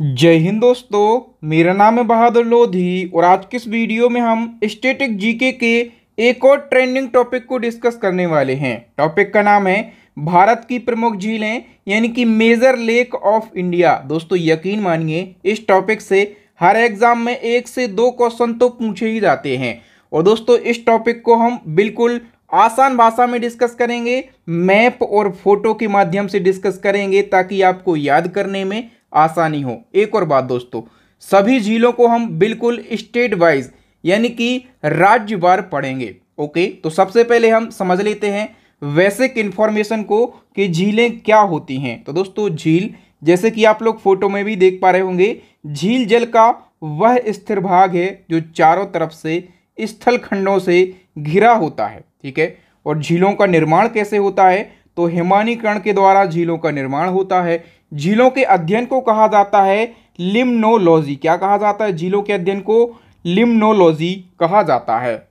जय हिंद दोस्तों, मेरा नाम है बहादुर लोधी और आज किस वीडियो में हम स्टेटिक जीके के एक और ट्रेंडिंग टॉपिक को डिस्कस करने वाले हैं। टॉपिक का नाम है भारत की प्रमुख झीलें, यानी कि मेजर लेक ऑफ़ इंडिया दोस्तों, यकीन मानिए, इस टॉपिक से हर एग्ज़ाम में एक से दो क्वेश्चन तो पूछे ही जाते हैं। और दोस्तों, इस टॉपिक को हम बिल्कुल आसान भाषा में डिस्कस करेंगे मैप और फ़ोटो के माध्यम से डिस्कस करेंगे, ताकि आपको याद करने में आसानी हो। एक और बात दोस्तों, सभी झीलों को हम बिल्कुल स्टेट वाइज यानी कि राज्यवार पढ़ेंगे, ओके? तो सबसे पहले हम समझ लेते हैं वैसिक इन्फॉर्मेशन को कि झीलें क्या होती हैं। तो दोस्तों, झील, जैसे कि आप लोग फ़ोटो में भी देख पा रहे होंगे, झील जल का वह स्थिर भाग है जो चारों तरफ़ से स्थल खंडों से घिरा होता है, ठीक है? और झीलों का निर्माण कैसे होता है? तो हिमानीकरण के द्वारा झीलों का निर्माण होता है। झीलों के अध्ययन को कहा जाता है लिम्नोलॉजी। क्या कहा जाता है? झीलों के अध्ययन को लिम्नोलॉजी कहा जाता है।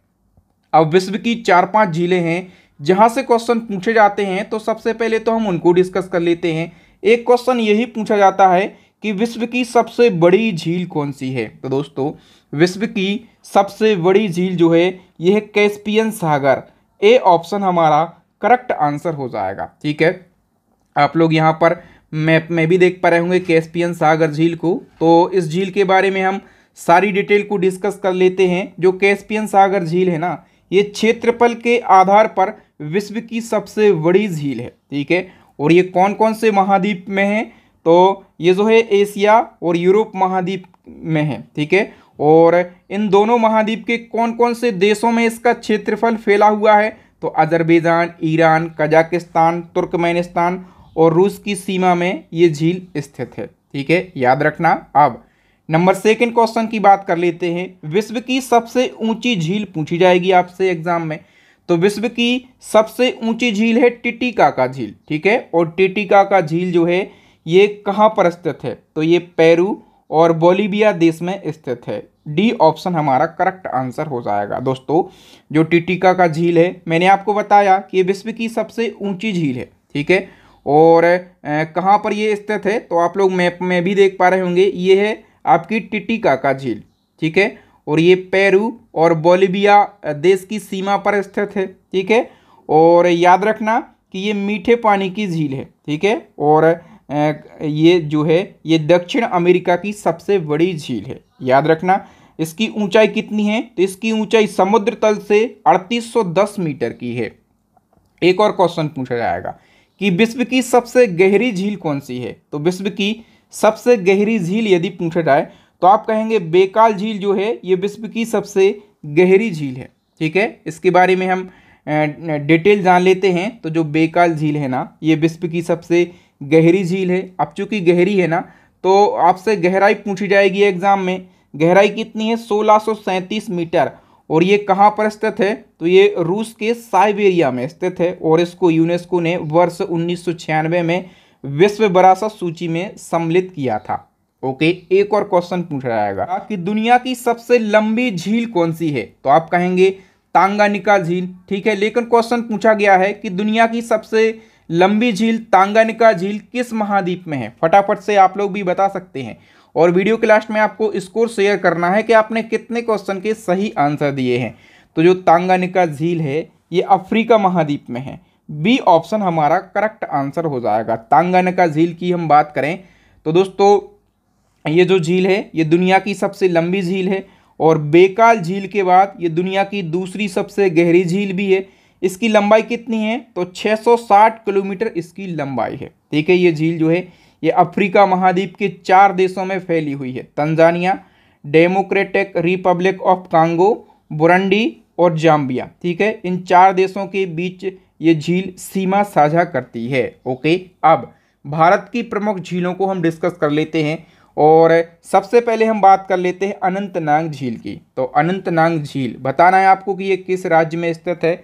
अब विश्व की चार पाँच झीलें हैं, जहाँ से क्वेश्चन पूछे जाते हैं तो सबसे पहले तो हम उनको डिस्कस कर लेते हैं। एक क्वेश्चन यही पूछा जाता है कि विश्व की सबसे बड़ी झील कौन सी है? तो दोस्तों, विश्व की सबसे बड़ी झील जो है, यह कैस्पियन सागर। ए ऑप्शन हमारा करेक्ट आंसर हो जाएगा। ठीक है? आप लोग यहाँ पर मैप में भी देख पा रहे होंगे कैस्पियन सागर झील को। तो इस झील के बारे में हम सारी डिटेल को डिस्कस कर लेते हैं। जो कैस्पियन सागर झील है ना, ये क्षेत्रफल के आधार पर विश्व की सबसे बड़ी झील है, ठीक है? और ये कौन कौन से महाद्वीप में है? तो ये जो है एशिया और यूरोप महाद्वीप में है, ठीक है? और इन दोनों महाद्वीप के कौन कौन से देशों में इसका क्षेत्रफल फैला हुआ है? तो अजरबैजान, ईरान, कजाकिस्तान, तुर्कमेनिस्तान और रूस की सीमा में ये झील स्थित है। ठीक है, याद रखना। अब नंबर सेकंड क्वेश्चन की बात कर लेते हैं। विश्व की सबसे ऊँची झील पूछी जाएगी आपसे एग्ज़ाम में। तो विश्व की सबसे ऊँची झील है टिटिका का झील। ठीक है, और टिटिका का झील जो है, ये कहाँ पर स्थित है? तो ये पेरू और बोलीविया देश में स्थित है। डी ऑप्शन हमारा करेक्ट आंसर हो जाएगा। दोस्तों, जो टिटिका का झील है, मैंने आपको बताया कि विश्व की सबसे ऊँची झील है। ठीक है और कहाँ पर ये स्थित है? तो आप लोग मैप में भी देख पा रहे होंगे। ये है आपकी टिटिका का झील, ठीक है? और ये पेरू और बोलिविया देश की सीमा पर स्थित है, ठीक है? और याद रखना कि ये मीठे पानी की झील है, ठीक है? और ये जो है, ये दक्षिण अमेरिका की सबसे बड़ी झील है। याद रखना, इसकी ऊंचाई कितनी है? तो इसकी ऊंचाई समुद्र तल से 3810 मीटर की है। एक और क्वेश्चन पूछा जाएगा। कि विश्व की सबसे गहरी झील कौन सी है? तो विश्व की सबसे गहरी झील यदि पूछा जाए तो आप कहेंगे बेकाल झील जो है, ये विश्व की सबसे गहरी झील है। ठीक है? इसके बारे में हम डिटेल जान लेते हैं। तो जो बेकाल झील है ना, ये विश्व की सबसे गहरी झील है। अब चूँकि गहरी है ना तो आपसे गहराई पूछी जाएगी एग्ज़ाम में। गहराई कितनी है? सोलह मीटर। और ये कहाँ पर स्थित है? तो ये रूस के साइबेरिया में स्थित है और इसको यूनेस्को ने वर्ष उन्नीस सौ छियानवे में विश्व विरासत सूची में सम्मिलित किया था। ओके, एक और क्वेश्चन पूछा जाएगा कि दुनिया की सबसे लंबी झील कौन सी है? तो आप कहेंगे तांगानिका झील, ठीक है, लेकिन क्वेश्चन पूछा गया है कि दुनिया की सबसे लंबी झील तांगानिका झील किस महाद्वीप में है? फटाफट से आप लोग भी बता सकते हैं। और वीडियो के लास्ट में आपको स्कोर शेयर करना है कि आपने कितने क्वेश्चन के सही आंसर दिए हैं। तो जो तांगानिका झील है, ये अफ्रीका महाद्वीप में है। बी ऑप्शन हमारा करेक्ट आंसर हो जाएगा। तांगानिका झील की हम बात करें तो दोस्तों, ये जो झील है, ये दुनिया की सबसे लंबी झील है और बेकाल झील के बाद ये दुनिया की दूसरी सबसे गहरी झील भी है। इसकी लंबाई कितनी है? तो 660 किलोमीटर इसकी लंबाई है। ठीक है, ये झील जो है ये अफ्रीका महाद्वीप के चार देशों में फैली हुई है। Tanzania, Democratic Republic of Congo, Burundi और जाम्बिया। ठीक है? इन चार देशों के बीच ये झील सीमा साझा करती है। ओके? अब भारत की प्रमुख झीलों को हम डिस्कस कर लेते हैं और सबसे पहले हम बात कर लेते हैं अनंतनाग झील की। तो अनंतनाग झील, बताना है आपको कि ये किस राज्य में स्थित है?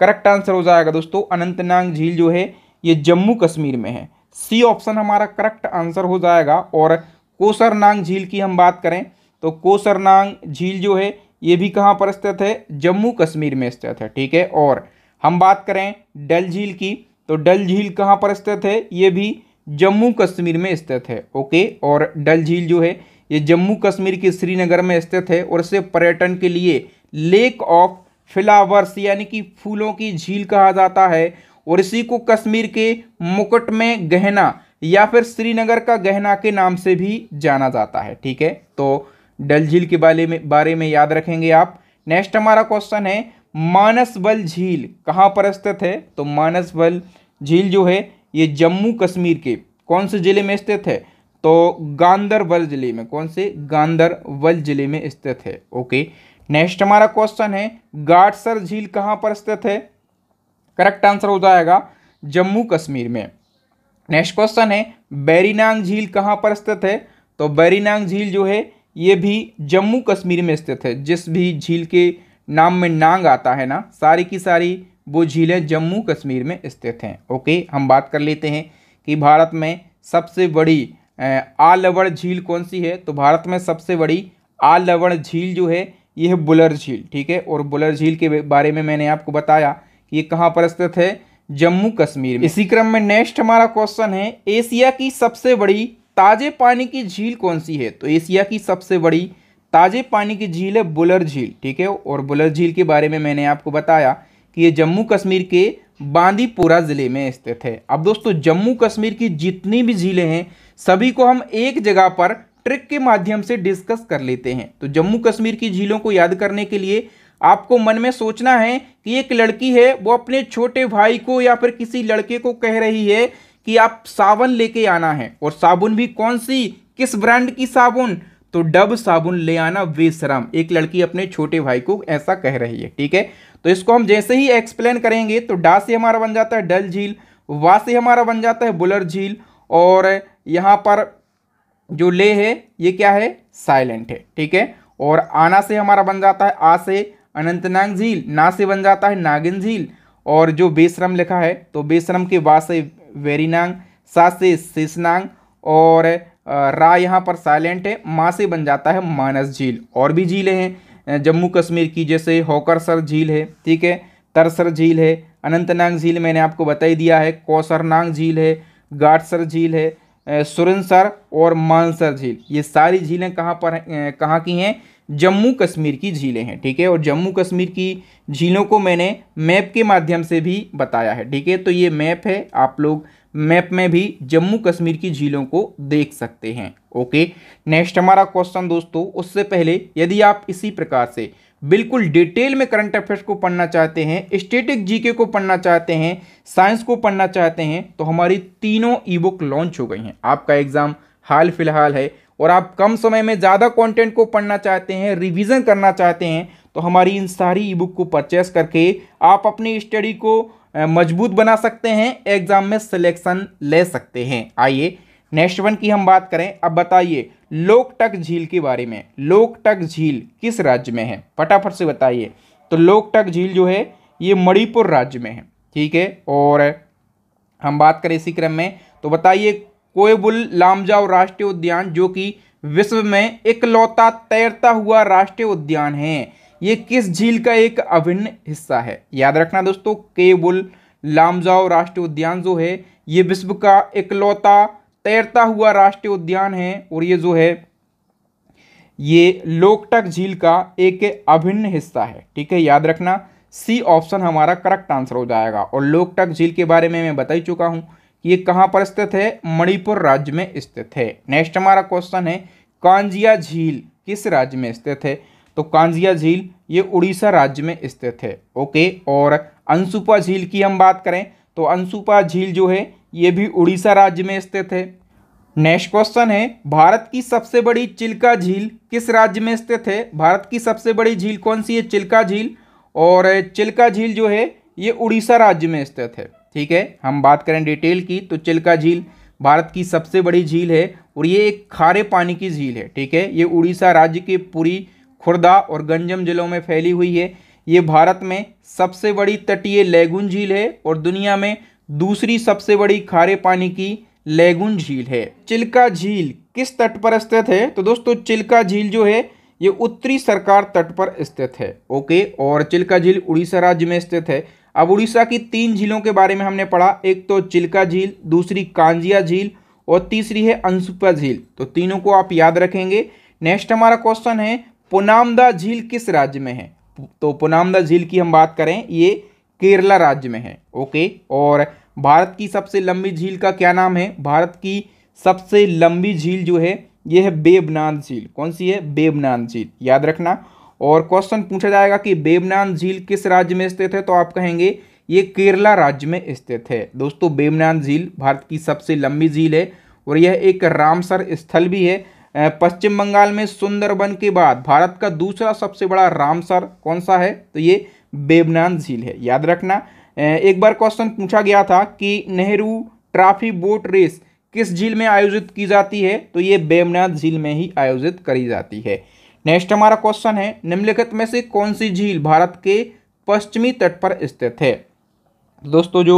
करेक्ट आंसर हो जाएगा दोस्तों, अनंतनाग झील जो है, ये जम्मू कश्मीर में है। सी ऑप्शन हमारा करेक्ट आंसर हो जाएगा और कोसरनांग झील की हम बात करें तो कोसरनांग झील जो है, ये भी कहाँ पर स्थित है? जम्मू कश्मीर में स्थित है, ठीक है? और हम बात करें डल झील की तो डल झील कहाँ पर स्थित है? ये भी जम्मू कश्मीर में स्थित है, ओके? और डल झील जो है, ये जम्मू कश्मीर के श्रीनगर में स्थित है और इसे पर्यटन के लिए, लेक ऑफ़ फ्लावर्स, यानी कि फूलों की झील कहा जाता है। और इसी को कश्मीर के मुकुट में गहना या फिर श्रीनगर का गहना के नाम से भी जाना जाता है, ठीक है? तो डल झील के बारे में बारे में याद रखेंगे आप। नेक्स्ट हमारा क्वेश्चन है, मानसबल झील कहाँ पर स्थित है? तो मानसबल झील जो है, ये जम्मू कश्मीर के, कौन से ज़िले में स्थित है? तो गांधरबल ज़िले में, कौन से? गांधरबल ज़िले में स्थित है, ओके? नेक्स्ट हमारा क्वेश्चन है, गाटसर झील कहाँ पर स्थित है? करेक्ट आंसर हो जाएगा जम्मू कश्मीर में। नेक्स्ट क्वेश्चन है, बैरीनांग झील कहाँ पर स्थित है? तो बैरीनांग झील जो है, ये भी जम्मू कश्मीर में स्थित है। जिस भी झील के नाम में नांग आता है ना, सारी की सारी वो झीलें जम्मू कश्मीर में स्थित हैं। ओके हम बात कर लेते हैं कि भारत में सबसे बड़ी आलवड़ झील कौन सी है? तो भारत में सबसे बड़ी आलवड़ झील जो है, ये है बुलर झील, ठीक है? और बुलर झील के बारे में मैंने आपको बताया ये कहाँ पर स्थित है? जम्मू कश्मीर में। इसी क्रम में नेक्स्ट हमारा क्वेश्चन है, एशिया की सबसे बड़ी ताजे पानी की झील कौन सी है? तो एशिया की सबसे बड़ी ताजे पानी की झील है बुलर झील, ठीक है? और बुलर झील के बारे में मैंने आपको बताया कि ये जम्मू कश्मीर के बांदीपुरा ज़िले में स्थित है। अब दोस्तों, जम्मू कश्मीर की जितनी भी झीलें हैं, सभी को हम एक जगह पर ट्रिक के माध्यम से डिस्कस कर लेते हैं। तो जम्मू कश्मीर की झीलों को याद करने के लिए आपको मन में सोचना है कि एक लड़की है, वो अपने छोटे भाई को या फिर किसी लड़के को कह रही है कि आप साबुन लेके आना है। और साबुन भी कौन सी? किस ब्रांड की साबुन? तो डब साबुन ले आना बेशरम एक लड़की अपने छोटे भाई को ऐसा कह रही है, ठीक है? तो इसको हम जैसे ही एक्सप्लेन करेंगे तो डा से हमारा बन जाता है डल झील, वा से हमारा बन जाता है बुलर झील, और यहाँ पर जो ले है, ये क्या है? साइलेंट है, ठीक है? और आना से हमारा बन जाता है आ से अनंतनाग झील, ना से बन जाता है नागिन झील। और जो बेशरम लिखा है तो बेशरम के बाद से वेरीनांग, सा से शेषनांग और रा यहाँ पर साइलेंट है, माँ से बन जाता है मानस झील। और भी झीलें हैं जम्मू कश्मीर की जैसे होकरसर झील है, ठीक है, तरसर झील है, अनंतनाग झील मैंने आपको बता ही दिया है, कौसरनांग झील है, गाटसर झील है सुरनसर और मानसर झील। ये सारी झीलें कहाँ पर कहाँ की हैं जम्मू कश्मीर की झीलें हैं, ठीक है? और जम्मू कश्मीर की झीलों को मैंने मैप के माध्यम से भी बताया है, ठीक है? तो ये मैप है, आप लोग मैप में भी जम्मू कश्मीर की झीलों को देख सकते हैं, ओके? नेक्स्ट हमारा क्वेश्चन दोस्तों, उससे पहले यदि आप इसी प्रकार से बिल्कुल डिटेल में करंट अफेयर्स को पढ़ना चाहते हैं, स्टेटिक जीके को पढ़ना चाहते हैं, साइंस को पढ़ना चाहते हैं तो हमारी तीनों ई बुक लॉन्च हो गई हैं। आपका एग्ज़ाम हाल फ़िलहाल है और आप कम समय में ज़्यादा कंटेंट को पढ़ना चाहते हैं रिवीजन करना चाहते हैं तो हमारी इन सारी ई बुक को परचेस करके आप अपनी स्टडी को मज़बूत बना सकते हैं एग्ज़ाम में सिलेक्शन ले सकते हैं। आइए नेक्स्ट वन की हम बात करें। अब बताइए लोकटक झील के बारे में। लोकटक झील किस राज्य में है? फटाफट से बताइए। तो लोकटक झील जो है, ये मणिपुर राज्य में है, ठीक है? और हम बात करें इसी क्रम में। तो बताइए कोयबुल लामजाओ राष्ट्रीय उद्यान, जो कि विश्व में इकलौता तैरता हुआ राष्ट्रीय उद्यान है। ये किस झील का एक अभिन्न हिस्सा है? याद रखना दोस्तों केबुल लामजाओ राष्ट्रीय उद्यान जो है, ये विश्व का इकलौता तैरता हुआ राष्ट्रीय उद्यान है और ये जो है, ये लोकटक झील का एक अभिन्न हिस्सा है। ठीक है, याद रखना, सी ऑप्शन हमारा करेक्ट आंसर हो जाएगा। और लोकटक झील के बारे में मैं बता ही चुका हूँ ये कहाँ पर स्थित है? मणिपुर राज्य में स्थित है। नेक्स्ट हमारा क्वेश्चन है, कांजिया झील किस राज्य में स्थित है? तो कांजिया झील ये उड़ीसा राज्य में स्थित है। ओके और अंशुपा झील की हम बात करें तो अंशुपा झील जो है, ये भी उड़ीसा राज्य में स्थित है। नेक्स्ट क्वेश्चन है, भारत की सबसे बड़ी चिल्का झील किस राज्य में स्थित है? भारत की सबसे बड़ी झील कौन सी है? चिल्का झील। और चिल्का झील जो है, ये उड़ीसा राज्य में स्थित है। ठीक है? हम बात करें डिटेल की तो चिल्का झील भारत की सबसे बड़ी झील है और ये एक खारे पानी की झील है, ठीक है? ये उड़ीसा राज्य के पुरी खुर्दा और गंजम जिलों में फैली हुई है। ये भारत में सबसे बड़ी तटीय लेगुन झील है और दुनिया में दूसरी सबसे बड़ी खारे पानी की लेगुन झील है। चिल्का झील किस तट पर स्थित है? तो दोस्तों, चिल्का झील जो है, ये उत्तरी सरकार तट पर स्थित है, ओके? और चिल्का झील उड़ीसा राज्य में स्थित है। अब उड़ीसा की तीन झीलों के बारे में हमने पढ़ा। एक तो चिल्का झील, दूसरी कांजिया झील और तीसरी है अंशुपा झील। तो तीनों को आप याद रखेंगे। नेक्स्ट हमारा क्वेश्चन है, पुनामदा झील किस राज्य में है? तो पुनामदा झील की हम बात करें, ये केरला राज्य में है। ओके, और भारत की सबसे लंबी झील का क्या नाम है? भारत की सबसे लंबी झील जो है, यह है बेबनाथ झील। कौन सी है? बेबनाथ झील। याद रखना। और क्वेश्चन पूछा जाएगा कि बेबनाथ झील किस राज्य में स्थित है? तो आप कहेंगे, ये केरला राज्य में स्थित है। दोस्तों बेबनाथ झील भारत की सबसे लंबी झील है और यह एक रामसर स्थल भी है। पश्चिम बंगाल में सुंदरबन के बाद भारत का दूसरा सबसे बड़ा रामसर कौन सा है? तो ये बेबनाथ झील है। याद रखना एक बार क्वेश्चन पूछा गया था कि नेहरू ट्रॉफी बोट रेस किस झील में आयोजित की जाती है? तो ये बेबनाथ झील में ही आयोजित करी जाती है। नेक्स्ट हमारा क्वेश्चन है, निम्नलिखित में से कौन सी झील भारत के पश्चिमी तट पर स्थित है? दोस्तों जो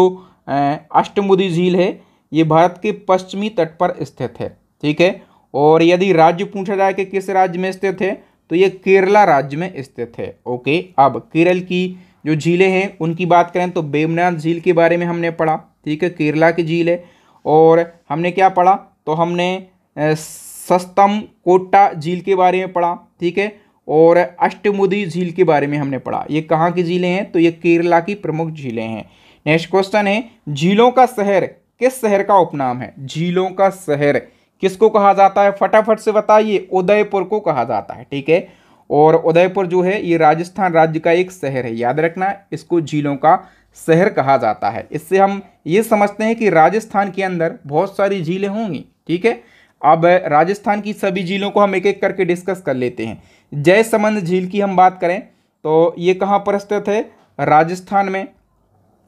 अष्टमुदी झील है, ये भारत के पश्चिमी तट पर स्थित है, ठीक है? और यदि राज्य पूछा जाए कि किस राज्य में स्थित है तो ये केरला राज्य में स्थित है, ओके? अब केरल की जो झीलें हैं, उनकी बात करें तो बेमनाथ झील के बारे में हमने पढ़ा, ठीक है? केरला की झील है, और हमने क्या पढ़ा? तो हमने सस्तम कोट्टा झील के बारे में पढ़ा ठीक है? और अष्टमुदी झील के बारे में हमने पढ़ा। ये कहाँ की झीलें हैं? तो ये केरला की प्रमुख झीलें हैं। नेक्स्ट क्वेश्चन है, झीलों का शहर किस शहर का उपनाम है? झीलों का शहर किसको कहा जाता है? फटाफट से बताइए। उदयपुर को कहा जाता है, ठीक है? और उदयपुर जो है, ये राजस्थान राज्य का एक शहर है। याद रखना, इसको झीलों का शहर कहा जाता है। इससे हम ये समझते हैं कि राजस्थान के अंदर बहुत सारी झीलें होंगी, ठीक है? अब राजस्थान की सभी झीलों को हम एक एक करके डिस्कस कर लेते हैं। जय समंद झील की हम बात करें तो ये कहाँ पर स्थित है? राजस्थान में।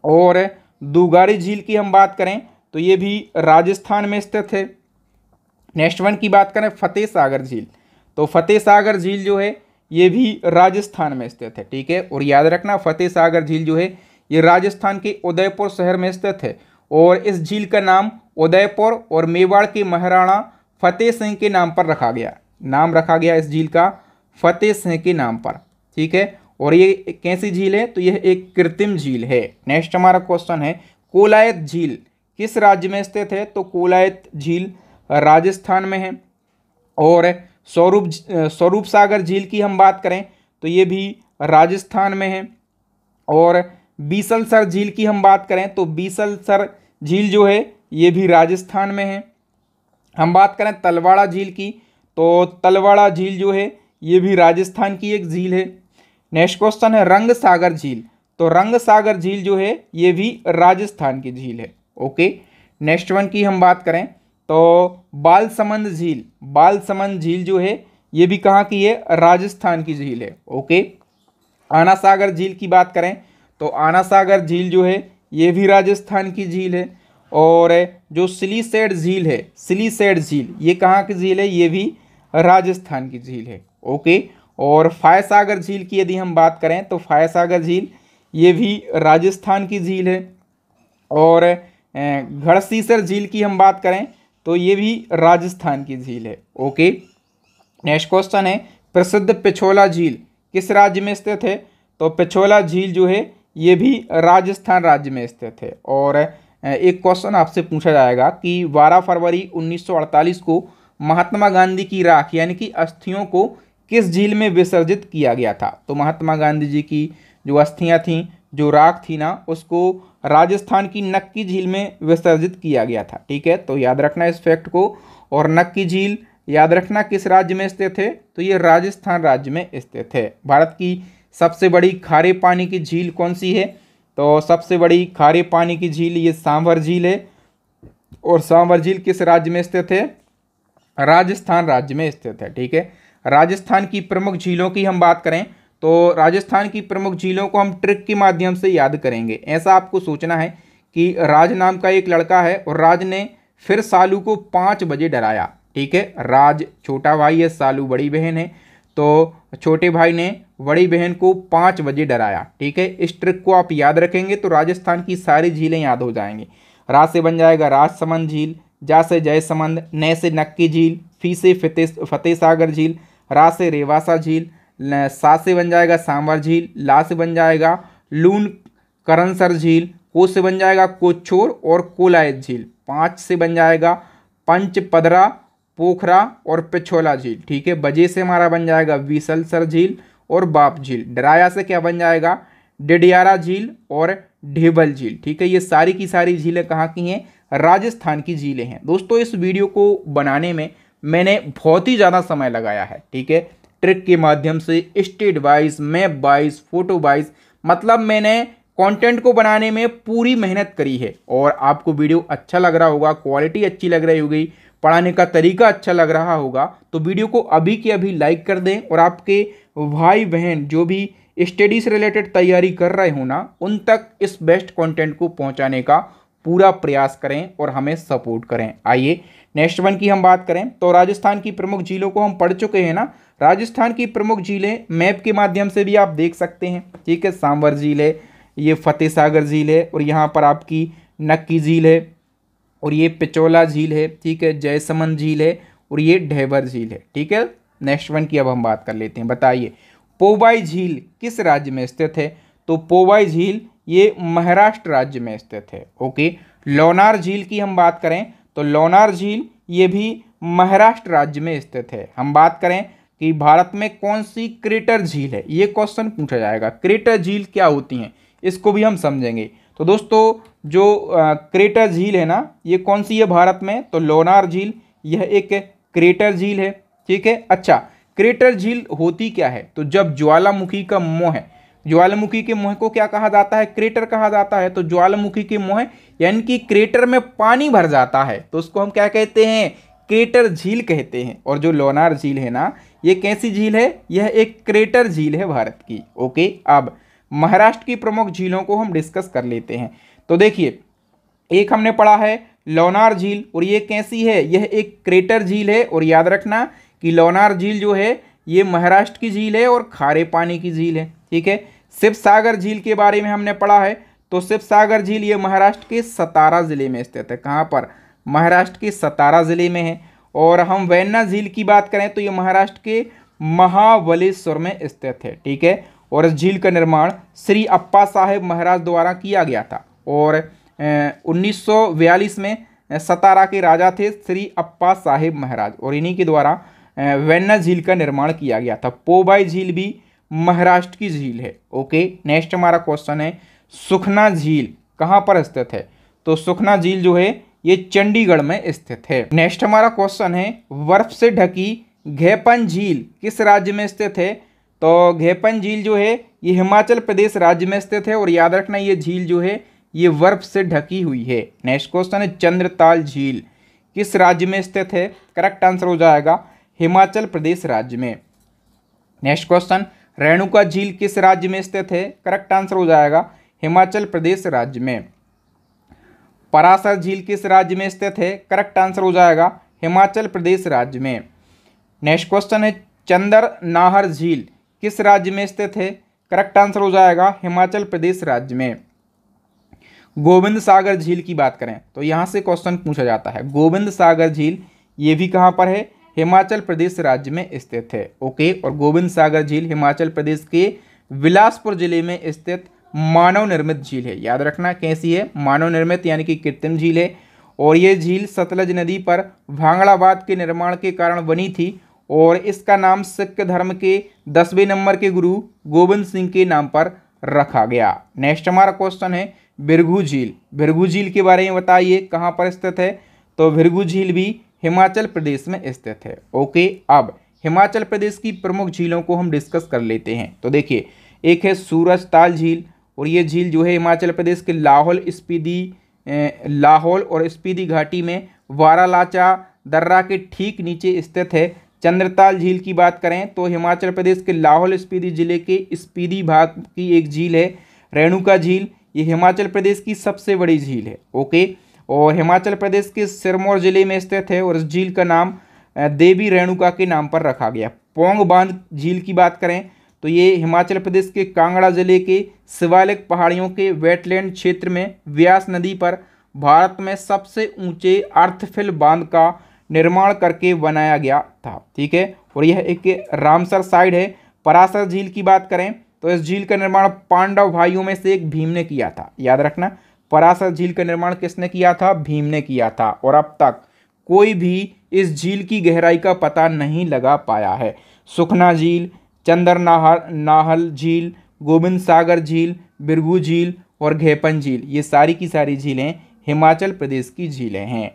और दुगारी झील की हम बात करें तो ये भी राजस्थान में स्थित है। नेक्स्ट वन की बात करें, फतेह सागर झील। तो फतेह सागर झील जो है, ये भी राजस्थान में स्थित है, ठीक है? और याद रखना, फतेह सागर झील जो है, ये राजस्थान के उदयपुर शहर में स्थित है। और इस झील का नाम उदयपुर और मेवाड़ के महाराणा फतेह सिंह के नाम पर रखा गया। नाम रखा गया इस झील का फतेह सिंह के नाम पर, ठीक है? और ये कैसी झील है? तो यह एक कृत्रिम झील है। नेक्स्ट हमारा क्वेश्चन है, कोलायत झील किस राज्य में स्थित है? तो कोलायत झील राजस्थान में है। और स्वरूप स्वरूप सागर झील की हम बात करें तो ये भी राजस्थान में है। और बीसलसर झील की हम बात करें तो बीसलसर झील जो है, ये भी राजस्थान में है। हम बात करें तलवाड़ा झील की तो तलवाड़ा झील जो है, ये भी राजस्थान की एक झील है। नेक्स्ट क्वेश्चन है रंग सागर झील। तो रंग सागर झील जो है, ये भी राजस्थान की झील है। ओके नेक्स्ट वन की हम बात करें तो बालसमंद झील। बालसमंद झील जो है, ये भी कहाँ की है? राजस्थान की झील है। ओके आना सागर झील की बात करें तो आना सागर झील जो है, ये भी राजस्थान की झील है। और जो सिलीसेड झील है, सिलीसेड झील, ये कहाँ की झील है? ये भी राजस्थान की झील है। ओके? और फाय सागर झील की यदि हम बात करें तो फाय सागर झील, ये भी राजस्थान की झील है। और घड़सीसर झील की हम बात करें तो ये भी राजस्थान की झील है। ओके? नेक्स्ट क्वेश्चन है, प्रसिद्ध पिछोला झील किस राज्य में स्थित है? तो पिछोला झील जो है, ये भी राजस्थान राज्य में स्थित है। और एक क्वेश्चन आपसे पूछा जाएगा कि 12 फरवरी 1948 को महात्मा गांधी की राख, यानी कि अस्थियों को किस झील में विसर्जित किया गया था? तो महात्मा गांधी जी की जो अस्थियाँ थीं, जो राख थी ना, उसको राजस्थान की नक्की झील में विसर्जित किया गया था। ठीक है तो याद रखना इस फैक्ट को। और नक्की झील, याद रखना किस राज्य में स्थित है? तो ये राजस्थान राज्य में स्थित है। भारत की सबसे बड़ी खारे पानी की झील कौन सी है? तो सबसे बड़ी खारे पानी की झील ये सांभर झील है। और सांभर झील किस राज्य में स्थित है? राजस्थान राज्य में स्थित है, ठीक है? राजस्थान की प्रमुख झीलों की हम बात करें तो राजस्थान की प्रमुख झीलों को हम ट्रिक के माध्यम से याद करेंगे। ऐसा आपको सोचना है कि राज नाम का एक लड़का है और राज ने फिर सालू को पाँच बजे डराया, ठीक है? राज, छोटा भाई है, सालू बड़ी बहन है। तो छोटे भाई ने बड़ी बहन को पाँच बजे डराया, ठीक है? इस ट्रिक को आप याद रखेंगे तो राजस्थान की सारी झीलें याद हो जाएँगी। राज से बन जाएगा राजसमंद झील, जा से जयसमंद नए से नक्की झील, फ़ी से फतेह फतेह सागर झील, रा से रेवासा झील सा से बन जाएगा सांबर झील, ला से बन जाएगा लून करनसर झील, को से बन जाएगा कोछोर और कोलायत झील। पाँच से बन जाएगा पंचपदरा पोखरा और पिछोला झील, ठीक है? बजे से हमारा बन जाएगा विसलसर झील और बाप झील। डराया से क्या बन जाएगा? डिडियारा झील और ढेबल झील, ठीक है? ये सारी की सारी झीलें कहाँ की हैं? राजस्थान की झीलें हैं। दोस्तों, इस वीडियो को बनाने में मैंने बहुत ही ज़्यादा समय लगाया है, ठीक है? ट्रिक के माध्यम से, state wise, map wise, photo wise मतलब मैंने कंटेंट को बनाने में पूरी मेहनत करी है। और आपको वीडियो अच्छा लग रहा होगा, क्वालिटी अच्छी लग रही होगी पढ़ाने का तरीका अच्छा लग रहा होगा तो वीडियो को अभी के अभी लाइक कर दें और आपके भाई बहन जो भी स्टडी से रिलेटेड तैयारी कर रहे हो ना, उन तक इस बेस्ट कंटेंट को पहुँचाने का पूरा प्रयास करें और हमें सपोर्ट करें। आइए नेक्स्ट वन की हम बात करें तो राजस्थान की प्रमुख झीलों को हम पढ़ चुके हैं ना। राजस्थान की प्रमुख झीलें मैप के माध्यम से भी आप देख सकते हैं। ठीक है, सांवर झील है, ये फतेह सागर झील है और यहाँ पर आपकी नक्की झील है। और ये पिचोला झील है, ठीक है जयसमन झील है और ये ढेबर झील है, ठीक है। नेक्स्ट वन की अब हम बात कर लेते हैं, बताइए। पोवाई झील किस राज्य में स्थित है? तो पोवाई झील ये महाराष्ट्र राज्य में स्थित है, ओके। लोनार झील की हम बात करें तो लोनार झील ये भी महाराष्ट्र राज्य में स्थित है। हम बात करें कि भारत में कौन सी क्रेटर झील है? ये क्वेश्चन पूछा जाएगा। क्रेटर झील क्या होती हैं? इसको भी हम समझेंगे। तो दोस्तों, जो क्रेटर झील है ना, ये कौन सी है भारत में? तो लोनार झील, यह एक क्रेटर झील है, ठीक है? अच्छा क्रेटर झील होती क्या है? तो जब ज्वालामुखी का मुँह है, ज्वालामुखी के मुँह को क्या कहा जाता है? क्रेटर कहा जाता है। तो ज्वालामुखी के मुँह, यानी कि क्रेटर में पानी भर जाता है। तो उसको हम क्या कहते हैं? क्रेटर झील कहते हैं। और जो लोनार झील है ना, ये कैसी झील है? यह एक क्रेटर झील है भारत की। ओके, अब महाराष्ट्र की प्रमुख झीलों को हम डिस्कस कर लेते हैं। तो देखिए, एक हमने पढ़ा है लोनार झील, और ये कैसी है? यह एक क्रेटर झील है, और याद रखना कि लोनार झील जो है, ये महाराष्ट्र की झील है और खारे पानी की झील है, ठीक है? शिव सागर झील के बारे में हमने पढ़ा है तो शिव सागर झील ये महाराष्ट्र के सतारा ज़िले में स्थित है। कहाँ पर? महाराष्ट्र के सतारा ज़िले में है। और हम वैन्ना झील की बात करें तो ये महाराष्ट्र के महाबलेश्वर में स्थित है, ठीक है? और इस झील का निर्माण श्री अप्पा साहेब महाराज द्वारा किया गया था। और उन्नीस सौ बयालीस में सतारा के राजा थे श्री अप्पा साहेब महाराज और इन्हीं के द्वारा वेन्ना झील का निर्माण किया गया था। पोबाई झील भी महाराष्ट्र की झील है। ओके, नेक्स्ट हमारा क्वेश्चन है, सुखना झील कहाँ पर स्थित है? तो सुखना झील जो है, ये चंडीगढ़ में स्थित है। नेक्स्ट हमारा क्वेश्चन है, बर्फ़ से ढकी घेपन झील किस राज्य में स्थित है? तो घेपन झील जो है, ये हिमाचल प्रदेश राज्य में स्थित है और याद रखना ये झील जो है, ये बर्फ़ से ढकी हुई है। नेक्स्ट क्वेश्चन है, चंद्रताल झील किस राज्य में स्थित है? करेक्ट आंसर हो जाएगा, हिमाचल प्रदेश राज्य में। नेक्स्ट क्वेश्चन रेणुका झील किस राज्य में स्थित है? करेक्ट आंसर हो जाएगा, हिमाचल प्रदेश राज्य में। परासर झील किस राज्य में स्थित है? करेक्ट आंसर हो जाएगा, हिमाचल प्रदेश राज्य में। नेक्स्ट क्वेश्चन है चंदर नाहर झील किस राज्य में स्थित है? करेक्ट आंसर हो जाएगा हिमाचल प्रदेश राज्य में। गोविंद सागर झील की बात करें तो यहाँ से क्वेश्चन पूछा जाता है। गोविंद सागर झील, ये भी कहाँ पर है? हिमाचल प्रदेश राज्य में स्थित है। ओके और गोविंद सागर झील हिमाचल प्रदेश के बिलासपुर ज़िले में स्थित मानव निर्मित झील है। याद रखना कैसी है? मानव निर्मित यानी कि कृत्रिम झील है। और ये झील सतलज नदी पर भांगड़ाबाद के निर्माण के कारण बनी थी। और इसका नाम सिख धर्म के दसवें नंबर के गुरु गोविंद सिंह के नाम पर रखा गया। नेक्स्ट हमारा क्वेश्चन है बिरगू झील। बिरगू झील के बारे में बताइए, कहाँ पर स्थित है? तो बिरगू झील भी हिमाचल प्रदेश में स्थित है। ओके अब हिमाचल प्रदेश की प्रमुख झीलों को हम डिस्कस कर लेते हैं। तो देखिए, एक है सूरज ताल झील और ये झील जो है हिमाचल प्रदेश के लाहौल स्पीति लाहौल और स्पीति घाटी में वारालाचा दर्रा के ठीक नीचे स्थित है। चंद्रताल झील की बात करें तो हिमाचल प्रदेश के लाहौल स्पीति ज़िले के स्पीति भाग की एक झील है, रेणुका झील। ये हिमाचल प्रदेश की सबसे बड़ी झील है, ओके? और हिमाचल प्रदेश के सिरमौर ज़िले में स्थित है और इस झील का नाम देवी रेणुका के नाम पर रखा गया। पोंग बाँध झील की बात करें तो ये हिमाचल प्रदेश के कांगड़ा ज़िले के शिवालिक पहाड़ियों के वेटलैंड क्षेत्र में व्यास नदी पर भारत में सबसे ऊँचे अर्थफिल बाँध का निर्माण करके बनाया गया था, ठीक है? और यह एक रामसर साइड है। परासर झील की बात करें तो इस झील का निर्माण पांडव भाइयों में से एक भीम ने किया था। याद रखना, परासर झील का निर्माण किसने किया था? भीम ने किया था। और अब तक कोई भी इस झील की गहराई का पता नहीं लगा पाया है। सुखना झील चंदर नाहर नाहल झील, गोविंद सागर झील, बिरगू झील और घेपन झील, ये सारी की सारी झीलें हिमाचल प्रदेश की झीलें हैं।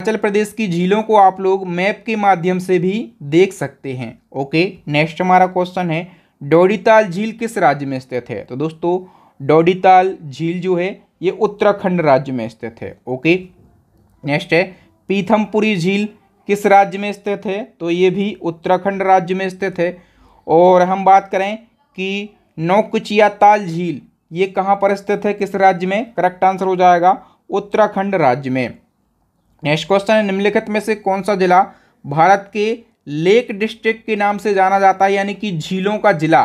हिमाचल प्रदेश की झीलों को आप लोग मैप के माध्यम से भी देख सकते हैं। ओके, नेक्स्ट हमारा क्वेश्चन है, डोडीताल झील किस राज्य में स्थित है? तो दोस्तों, डोडीताल झील जो है, ये उत्तराखंड राज्य में स्थित है। ओके, नेक्स्ट है, पीथमपुरी झील किस राज्य में स्थित है? तो ये भी उत्तराखंड राज्य में स्थित है। और हम बात करें कि नौकुचिया ताल झील, ये कहाँ पर स्थित है? किस राज्य में? करेक्ट आंसर हो जाएगा उत्तराखंड राज्य में। नेक्स्ट क्वेश्चन है, निम्नलिखित में से कौन सा जिला भारत के लेक डिस्ट्रिक्ट के नाम से जाना जाता है, यानी कि झीलों का जिला?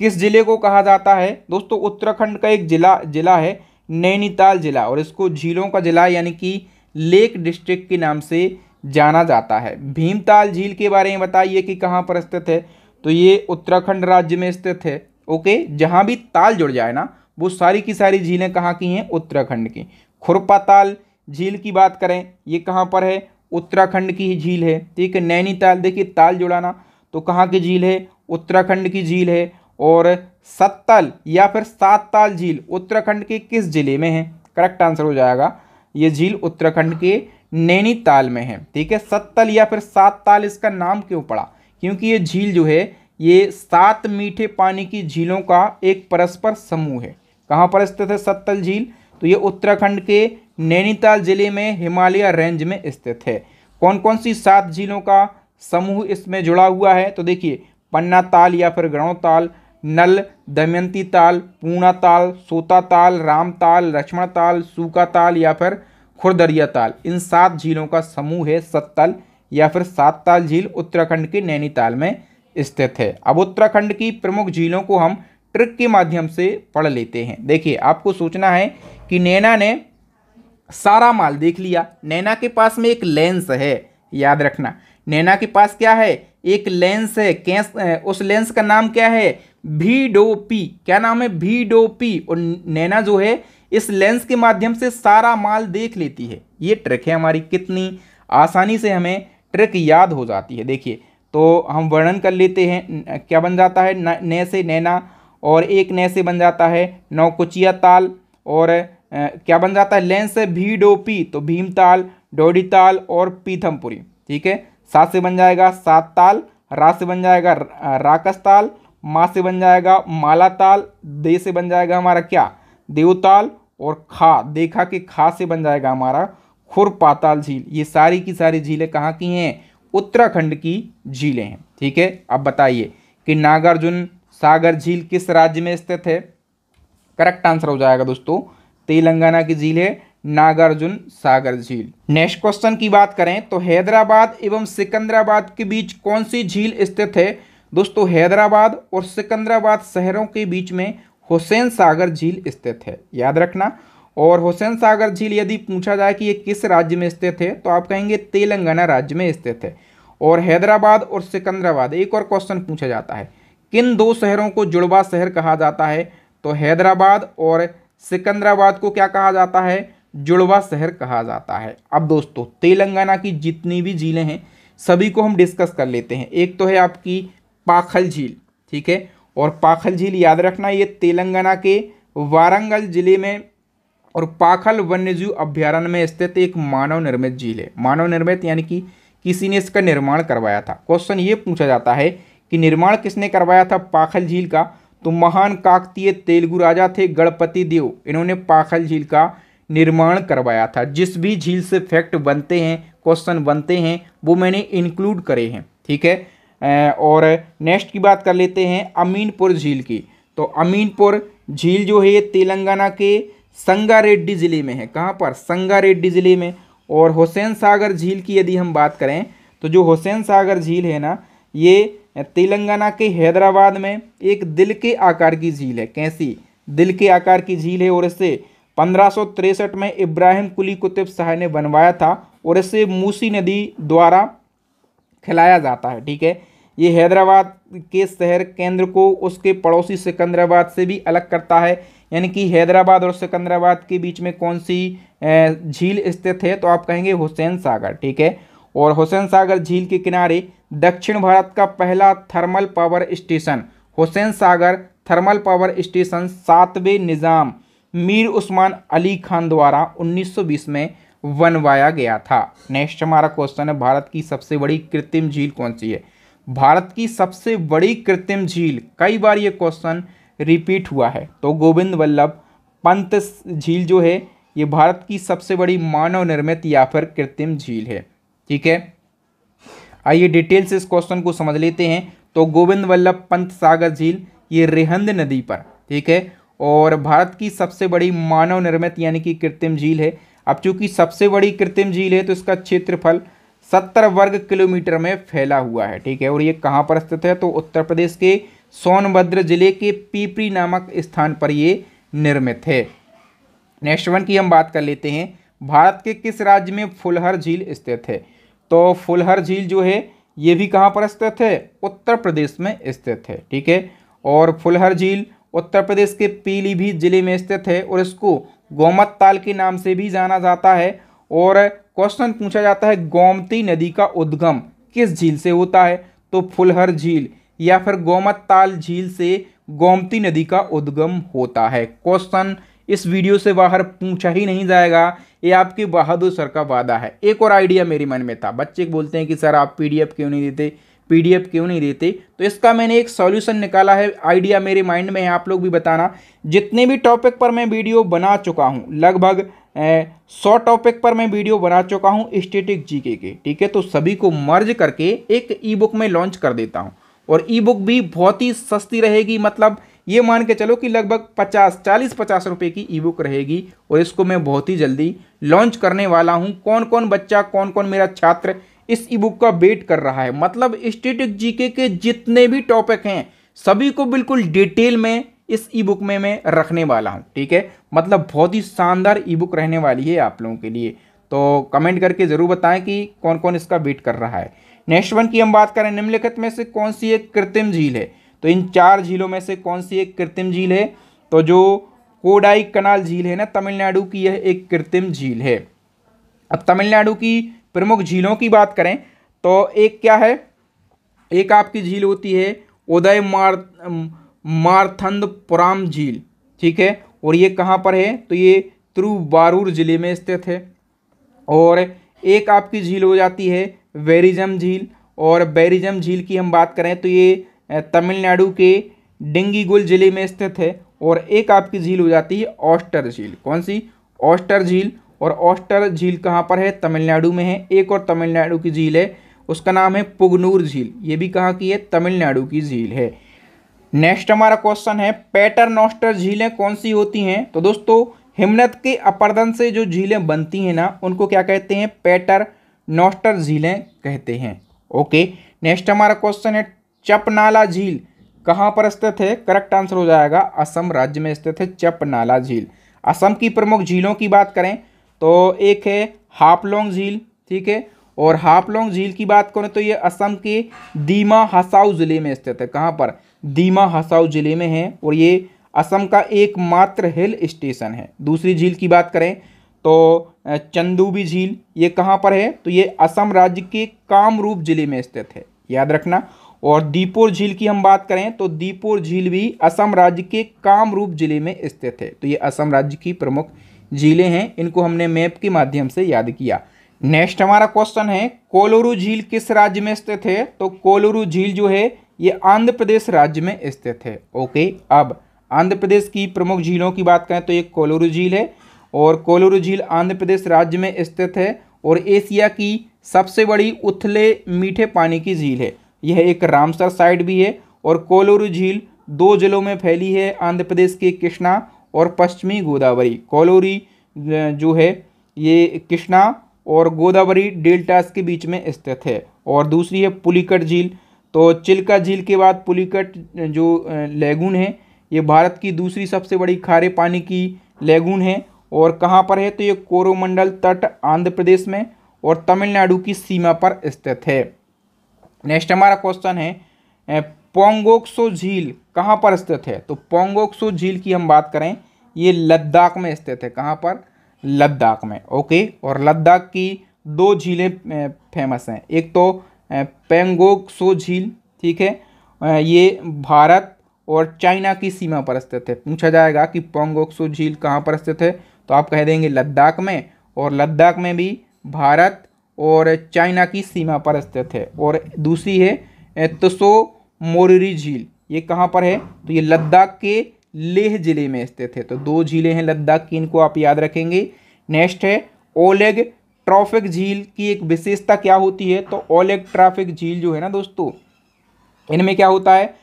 किस ज़िले को कहा जाता है? दोस्तों, उत्तराखंड का एक जिला जिला है नैनीताल जिला, और इसको झीलों का जिला, यानी कि लेक डिस्ट्रिक्ट के नाम से जाना जाता है। भीमताल झील के बारे में बताइए कि कहाँ पर स्थित है? तो ये उत्तराखंड राज्य में स्थित है, ओके? जहाँ भी ताल जुड़ जाए ना, वो सारी की सारी झीलें कहाँ की हैं? उत्तराखंड की। खुरपा ताल झील की बात करें, ये कहाँ पर है? उत्तराखंड की ही झील है। ठीक है, नैनीताल, देखिए ताल जुड़ाना तो कहाँ की झील है? उत्तराखंड की झील है। और सत्तल या फिर सात ताल झील उत्तराखंड के किस ज़िले में है? करेक्ट आंसर हो जाएगा, ये झील उत्तराखंड के नैनीताल में है। ठीक है सत्तल या फिर सात ताल इसका नाम क्यों पड़ा? क्योंकि ये झील जो है, ये सात मीठे पानी की झीलों का एक परस्पर समूह है। कहाँ पर स्थित है सत्तल झील? तो ये उत्तराखंड के नैनीताल ज़िले में हिमालय रेंज में स्थित है। कौन कौन सी सात झीलों का समूह इसमें जुड़ा हुआ है? तो देखिए, पन्ना ताल या फिर गणों ताल, नल, दमयंती ताल, पूर्णा ताल, सोता ताल, राम ताल, लक्ष्मण ताल सूका ताल या फिर खुरदरिया ताल। इन सात झीलों का समूह है सत्तल या फिर सात ताल झील उत्तराखंड के नैनीताल में स्थित है। अब उत्तराखंड की प्रमुख झीलों को हम ट्रिक के माध्यम से पढ़ लेते हैं। देखिए, आपको सोचना है कि नैना ने सारा माल देख लिया। नैना के पास में एक लेंस है, याद रखना। नैना के पास क्या है? एक लेंस है, कैस उस लेंस का नाम क्या है? भी डो पी क्या नाम है? भी डो पी और नैना जो है, इस लेंस के माध्यम से सारा माल देख लेती है। ये ट्रिक है हमारी। कितनी आसानी से हमें ट्रिक याद हो जाती है। देखिए तो हम वर्णन कर लेते हैं। क्या बन जाता है? न से नैना और एक नए से बन जाता है। नौकुचिया ताल और क्या बन जाता है? लेंस से भी डो पी तो भीमताल डोडी ताल और पीथमपुरी, ठीक है? सात से बन जाएगा सात ताल रा से बन जाएगा राकस ताल मा से बन जाएगा माला ताल दे से बन जाएगा हमारा क्या? देवताल और खा, देखा कि खा से बन जाएगा हमारा खुर पाताल झील। ये सारी की सारी झीलें कहाँ की हैं? उत्तराखंड की झीलें हैं, ठीक है? अब बताइए कि नागार्जुन सागर झील किस राज्य में स्थित है? करेक्ट आंसर हो जाएगा दोस्तों तेलंगाना की झील है, नागार्जुन सागर झील। नेक्स्ट क्वेश्चन की बात करें तो हैदराबाद एवं सिकंदराबाद के बीच कौन सी झील स्थित है? दोस्तों, हैदराबाद और सिकंदराबाद शहरों के बीच में हुसैन सागर झील स्थित है। याद रखना, और हुसैन सागर झील यदि पूछा जाए कि ये किस राज्य में स्थित है तो आप कहेंगे तेलंगाना राज्य में स्थित है। और हैदराबाद और सिकंदराबाद, एक और क्वेश्चन पूछा जाता है, किन दो शहरों को जुड़वा शहर कहा जाता है? तो हैदराबाद और सिकंदराबाद को क्या कहा जाता है? जुड़वा शहर कहा जाता है। अब दोस्तों, तेलंगाना की जितनी भी झीलें हैं, सभी को हम डिस्कस कर लेते हैं। एक तो है आपकी पाखल झील, ठीक है? और पाखल झील याद रखना, ये तेलंगाना के वारंगल ज़िले में और पाखल वन्यजीव अभ्यारण्य में स्थित एक मानव निर्मित झील है। मानव निर्मित यानी कि किसी ने इसका निर्माण करवाया था। क्वेश्चन ये पूछा जाता है कि निर्माण किसने करवाया था पाखल झील का? तो महान काकतीय तेलुगु राजा थे गणपति देव। इन्होंने पाखल झील का निर्माण करवाया था। जिस भी झील से फैक्ट बनते हैं क्वेश्चन बनते हैं, वो मैंने इंक्लूड करे हैं, ठीक है? और नेक्स्ट की बात कर लेते हैं अमीनपुर झील की। तो अमीनपुर झील जो है तेलंगाना के संगारेड्डी ज़िले में है। कहाँ पर? संगारेड्डी ज़िले में। और हुसैन सागर झील की यदि हम बात करें तो जो हुसैन सागर झील है ना, ये तेलंगाना के हैदराबाद में एक दिल के आकार की झील है। कैसी? दिल के आकार की झील है और इसे पंद्रह में इब्राहिम कुली कुतुब शाह ने बनवाया था और इसे मूसी नदी द्वारा खिलाया जाता है, ठीक है? ये हैदराबाद के शहर केंद्र को उसके पड़ोसी सिकंदराबाद से भी अलग करता है। यानी कि हैदराबाद और सिकंदराबाद के बीच में कौन सी झील स्थित है? तो आप कहेंगे हुसैन सागर, ठीक है? और हुसैन सागर झील के किनारे दक्षिण भारत का पहला thermal power station, Hussain Sagar thermal power station सातवें निज़ाम मीर उस्मान अली खान द्वारा 1920 में बनवाया गया था। नेक्स्ट हमारा क्वेश्चन है, भारत की सबसे बड़ी कृत्रिम झील कौन सी है? भारत की सबसे बड़ी कृत्रिम झील, कई बार ये क्वेश्चन रिपीट हुआ है। तो गोविंद वल्लभ, पंत झील जो है, ये भारत की सबसे बड़ी मानव निर्मित या फिर कृत्रिम झील है। ठीक है? आइए डिटेल से इस क्वेश्चन को समझ लेते हैं। तो गोविंद वल्लभ पंत सागर झील, ये रेहंद नदी पर, ठीक है? और भारत की सबसे बड़ी मानव निर्मित यानी कि कृत्रिम झील है। अब चूँकि सबसे बड़ी कृत्रिम झील है तो इसका क्षेत्रफल सत्तर वर्ग किलोमीटर में फैला हुआ है, ठीक है? और ये कहाँ पर स्थित है? तो उत्तर प्रदेश के सोनभद्र ज़िले के पीपरी नामक स्थान पर ये निर्मित है। नेक्स्ट वन की हम बात कर लेते हैं। भारत के किस राज्य में फुलहर झील स्थित है? तो फुलहर झील जो है, ये भी कहाँ पर स्थित है? उत्तर प्रदेश में स्थित है, ठीक है? और फुलहर झील उत्तर प्रदेश के पीलीभीत ज़िले में स्थित है और इसको गोमत ताल के नाम से भी जाना जाता है और क्वेश्चन पूछा जाता है, गोमती नदी का उद्गम किस झील से होता है? तो फुलहर झील या फिर गोमत ताल झील से गोमती नदी का उद्गम होता है। क्वेश्चन इस वीडियो से बाहर पूछा ही नहीं जाएगा, ये आपके बहादुर सर का वादा है। एक और आइडिया मेरे मन में था। बच्चे बोलते हैं कि, सर, आप पीडीएफ क्यों नहीं देते? पीडीएफ क्यों नहीं देते? तो इसका मैंने एक सॉल्यूशन निकाला है, आइडिया मेरे माइंड में है, आप लोग भी बताना। जितने भी टॉपिक पर मैं वीडियो बना चुका हूँ, लगभग सौ टॉपिक पर मैं वीडियो बना चुका हूँ स्टेटिक जीके के, ठीक है? तो सभी को मर्ज करके एक ई बुक में लॉन्च कर देता हूँ। और ई बुक भी बहुत ही सस्ती रहेगी मतलब ये मान के चलो कि लगभग पचास, चालीस, पचास रुपए की ई बुक रहेगी और इसको मैं बहुत ही जल्दी लॉन्च करने वाला हूँ। कौन कौन बच्चा कौन कौन मेरा छात्र इस ई बुक का वेट कर रहा है? मतलब स्टेटिक जीके के जितने भी टॉपिक हैं, सभी को बिल्कुल डिटेल में इस ई बुक में मैं रखने वाला हूँ, ठीक है? मतलब बहुत ही शानदार ई बुक रहने वाली है आप लोगों के लिए। तो कमेंट करके ज़रूर बताएँ कि कौन कौन इसका वेट कर रहा है। नेक्स्ट वन की हम बात करें, निम्नलिखित में से कौन सी एक कृत्रिम झील है? तो इन चार झीलों में से कौन सी एक कृत्रिम झील है? तो जो कोडाई कनाल झील है ना, तमिलनाडु की यह एक कृत्रिम झील है। अब तमिलनाडु की प्रमुख झीलों की बात करें तो एक क्या है? एक आपकी झील होती है उदय मार मारथंदपुराम झील, ठीक है? और ये कहाँ पर है? तो ये त्रुबारूर ज़िले में स्थित है। और एक आपकी झील हो जाती है वेरिजम झील, और बेरिजम झील की हम बात करें तो ये तमिलनाडु के डिंगीगुल ज़िले में स्थित है और एक आपकी झील हो जाती है ऑस्टर झील। कौन सी? ऑस्टर झील। और ऑस्टर झील कहाँ पर है? तमिलनाडु में है। एक और तमिलनाडु की झील है। उसका नाम है पुगनूर झील। ये भी कहाँ की है? तमिलनाडु की झील है। नेक्स्ट हमारा क्वेश्चन है पैटरनोस्टर झीलें कौन सी होती हैं? तो दोस्तों हिमनत के अपर्दन से जो झीलें बनती हैं ना, उनको क्या कहते हैं? पैटर नोस्टर झीलें कहते हैं। ओके, नेक्स्ट हमारा क्वेश्चन है चपनाला झील। कहाँ पर स्थित है? करेक्ट आंसर हो जाएगा, असम राज्य में स्थित है चपनाला झील। असम की प्रमुख झीलों की बात करें तो एक है हापलोंग झील, ठीक है? और हापलोंग झील की बात करें तो ये असम के दीमा हसाऊ ज़िले में स्थित है। कहाँ पर? दीमा हसाऊ ज़िले में है और ये असम का एकमात्र हिल स्टेशन है। दूसरी झील की बात करें तो चंदूबी झील, ये कहाँ पर है? तो ये असम राज्य के कामरूप ज़िले में स्थित है। याद रखना और दीपोर झील की हम बात करें तो दीपोर झील भी असम राज्य के कामरूप ज़िले में स्थित है। तो ये असम राज्य की प्रमुख झीलें हैं, इनको हमने मैप के माध्यम से याद किया। नेक्स्ट हमारा क्वेश्चन है, कोलोरू झील किस राज्य में स्थित है? तो कोलोरू झील जो है, ये आंध्र प्रदेश राज्य में स्थित है। ओके अब आंध्र प्रदेश की प्रमुख झीलों की बात करें तो ये कोलोरू झील है और कोलोरू झील आंध्र प्रदेश राज्य में स्थित है और एशिया की सबसे बड़ी उथले मीठे पानी की झील है। यह एक रामसर साइड भी है और कोलोरू झील दो जिलों में फैली है, आंध्र प्रदेश के कृष्णा और पश्चिमी गोदावरी। कोलोरी जो है, ये कृष्णा और गोदावरी डेल्टास के बीच में स्थित है। और दूसरी है पुलिकट झील। तो चिल्का झील के बाद पुलिकट, जो लेगून है, ये भारत की दूसरी सबसे बड़ी खारे पानी की लेगून है। और कहाँ पर है तो ये कोरोमंडल तट आंध्र प्रदेश में और तमिलनाडु की सीमा पर स्थित है। नेक्स्ट हमारा क्वेश्चन है पोंगोक्सो झील कहाँ पर स्थित है? तो पोंगोक्सो झील की हम बात करें, ये लद्दाख में स्थित है। कहाँ पर? लद्दाख में। ओके और लद्दाख की दो झीलें फ़ेमस हैं। एक तो पेंगोक्सो झील, ठीक है? ये भारत और चाइना की सीमा पर स्थित है। पूछा जाएगा कि पोंगोक्सो झील कहाँ पर स्थित है? तो आप कह देंगे लद्दाख में, और लद्दाख में भी भारत और चाइना की सीमा पर स्थित है। और दूसरी है तसो मोरी झील। ये कहाँ पर है? तो ये लद्दाख के लेह ज़िले में स्थित है। तो दो झीलें हैं लद्दाख की, इनको आप याद रखेंगे। नेक्स्ट है, ओलेग ट्रॉफिक झील की एक विशेषता क्या होती है? तो ओलेग ट्रैफ़िक झील जो है ना दोस्तों, इनमें क्या होता है?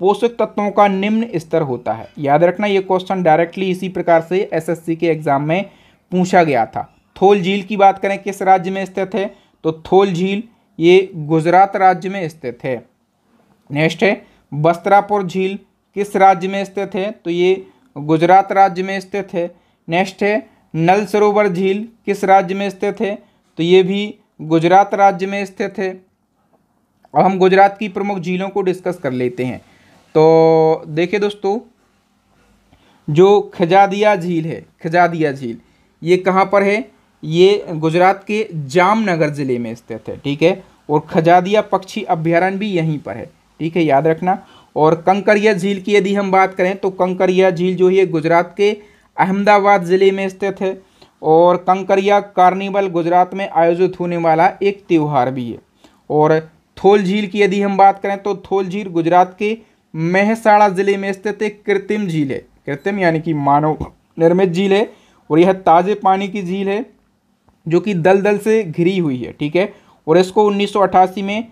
पोषक तत्वों का निम्न स्तर होता है। याद रखना, ये क्वेश्चन डायरेक्टली इसी प्रकार से एसएससी के एग्ज़ाम में पूछा गया था। थोल झील की बात करें, किस राज्य में स्थित है? तो थोल झील ये गुजरात राज्य में स्थित है। नेक्स्ट है, बस्त्रापुर झील किस राज्य में स्थित है? तो ये गुजरात राज्य में स्थित है। नेक्स्ट है नल सरोवर झील किस राज्य में स्थित है? तो ये भी गुजरात राज्य में स्थित है। अब हम गुजरात की प्रमुख झीलों को डिस्कस कर लेते हैं। तो देखिए दोस्तों, जो खजादिया झील है, खजादिया झील, ये कहाँ पर है? ये गुजरात के जामनगर ज़िले में स्थित है, ठीक है? और खजादिया पक्षी अभ्यारण्य भी यहीं पर है, ठीक है? याद रखना। और कंकरिया झील की यदि हम बात करें तो कंकरिया झील जो है गुजरात के अहमदाबाद ज़िले में स्थित है। और कंकरिया कार्निवल गुजरात में आयोजित होने वाला एक त्यौहार भी है। और थोल झील की यदि हम बात करें तो थोल झील गुजरात के महसाड़ा ज़िले में स्थित एक कृत्रिम झील है। कृत्रिम यानी कि मानव निर्मित झील है, और यह ताज़े पानी की झील है। जो कि दलदल से घिरी हुई है, ठीक है? और इसको उन्नीस सौ अठासी में